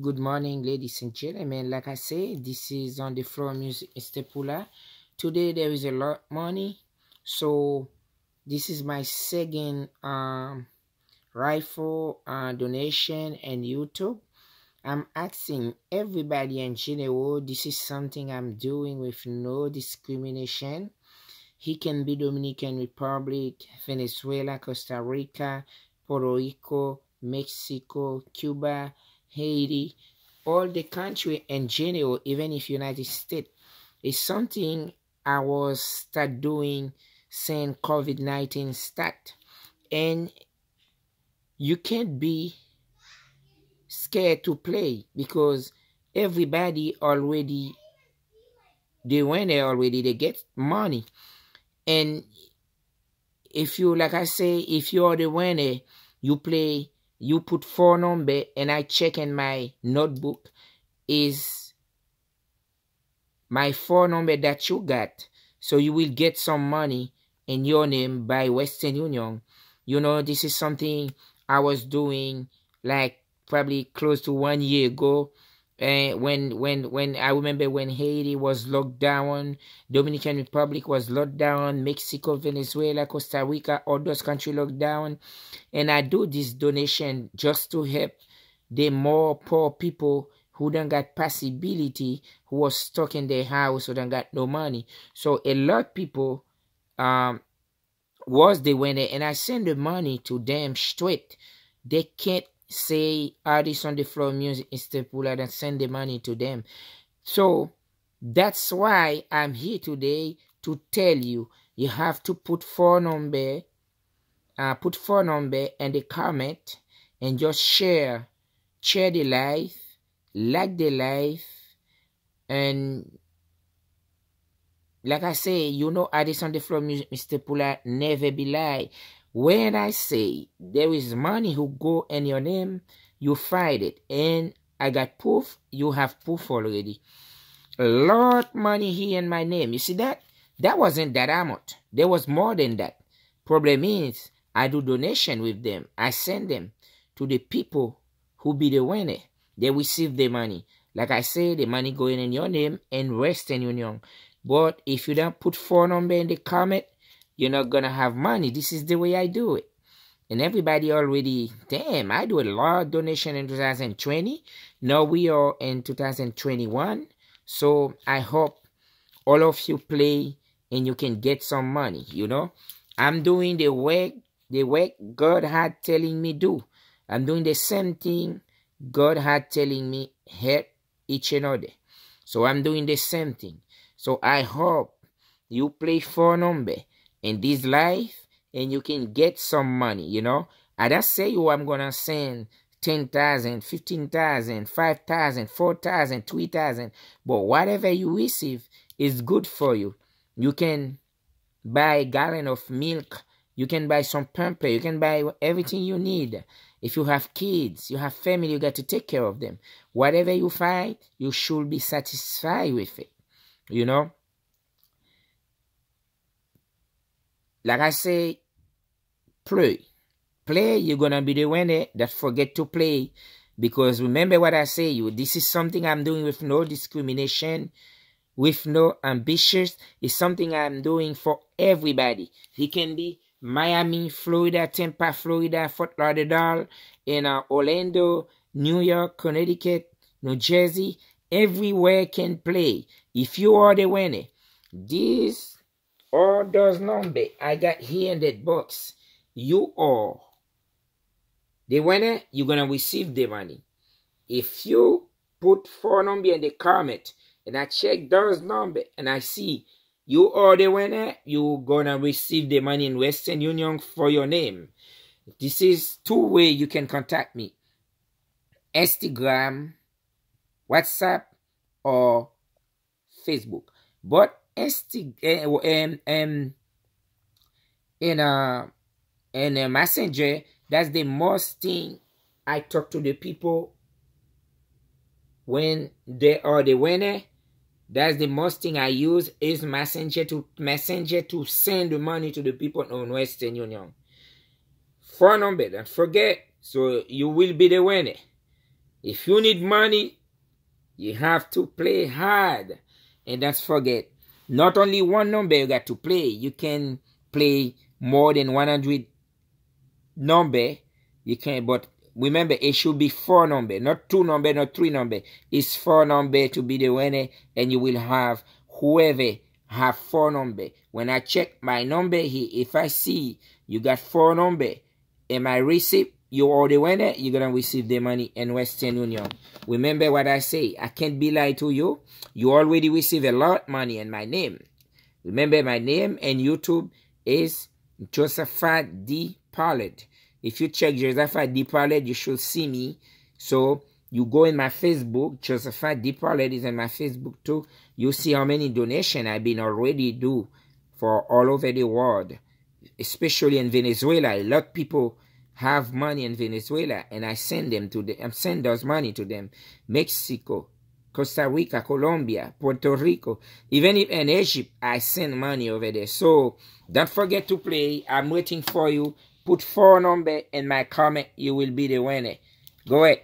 Good morning, ladies and gentlemen. Like I say, this is on the floor music Estepula. Today there is a lot money, so this is my second um rifle uh, donation and YouTube. I'm asking everybody in general. This is something I'm doing with no discrimination. He can be Dominican Republic, Venezuela, Costa Rica, Puerto Rico, Mexico, Cuba, Haiti, all the country in general, even if United States, is something I was start doing since COVID-19 start. And you can't be scared to play because everybody already they there already, they get money. And if you like I say, if you're the winner, you play you put four number and I check in my notebook is my phone number that you got. So you will get some money in your name by Western Union. You know, this is something I was doing like probably close to one year ago uh, when when when I remember when Haiti was locked down, Dominican Republic was locked down, Mexico, Venezuela, Costa Rica, all those countries locked down, and I do this donation just to help the more poor people who don't got possibility, who was stuck in their house, who don't got no money. So a lot people um was the winner, and I send the money to them straight. They can't say artists on the floor music Estepula and send the money to them. So that's why I'm here today to tell you you have to put phone number uh, put phone number and the comment and just share share the life like the life and like I say, you know, artists on the floor music, Estepula, never be lie. When I say there is money who go in your name, you find it. And I got proof, you have proof already. A lot money here in my name. You see that? That wasn't that amount. There was more than that. Problem is, I do donation with them. I send them to the people who be the winner. They receive the money. Like I say, the money going in your name and Western Union. But if you don't put phone number in the comment, you're not gonna have money. This is the way I do it. And everybody already, damn, I do a lot of donation in 2020. Now we are in 2021. So I hope all of you play and you can get some money, you know. I'm doing the work, the work God had telling me do. I'm doing the same thing God had telling me help each other. So I'm doing the same thing. So I hope you play for number in this life and you can get some money, you know. I don't say you I'm gonna send 10,000, 15,000, 5,000, 4,000, 3,000, but whatever you receive is good for you. You can buy a gallon of milk, you can buy some pamper, you can buy everything you need. If you have kids, you have family, you got to take care of them. Whatever you find, you should be satisfied with it. You know? Like I say, play. Play, you're gonna be the winner that forget to play. Because remember what I say you, this is something I'm doing with no discrimination, with no ambitions. It's something I'm doing for everybody. It can be Miami, Florida, Tampa, Florida, Fort Lauderdale, in uh, Orlando, New York, Connecticut, New Jersey, everywhere can play. If you are the winner, this all those number I got here in that box, you all, the winner, you're gonna receive the money. If you put four number in the comment and I check those number and I see you are the winner, you're gonna receive the money in Western Union for your name. This is two way you can contact me. Instagram, WhatsApp, or Facebook. But Insti um, and, in a in a messenger, that's the most thing I talk to the people when they are the winner. That's the most thing I use is messenger to messenger to send the money to the people on Western Union. Phone number, don't forget. So you will be the winner. If you need money, you have to play hard. And that's forget. Not only one number you got to play. You can play more than 100 number. You can, but remember it should be four number, not two number, not three number. It's four number to be the winner, and you will have whoever have four number. When I check my number here, if I see you got four number in my receipt, you already the winner, you're gonna receive the money in Western Union. Remember what I say, I can't be lie to you. You already receive a lot money in my name. Remember my name and YouTube is Josaphat D. Poulard. If you check Josaphat D. Poulard, you should see me. So you go in my Facebook, Josaphat D. Poulard is in my Facebook too. You see how many donation I've been already do for all over the world, especially in Venezuela. A lot people have money in Venezuela, and I send them to them. I send those money to them. Mexico, Costa Rica, Colombia, Puerto Rico, even in Egypt, I send money over there. So don't forget to play. I'm waiting for you. Put four number in my comment. You will be the winner. Go ahead.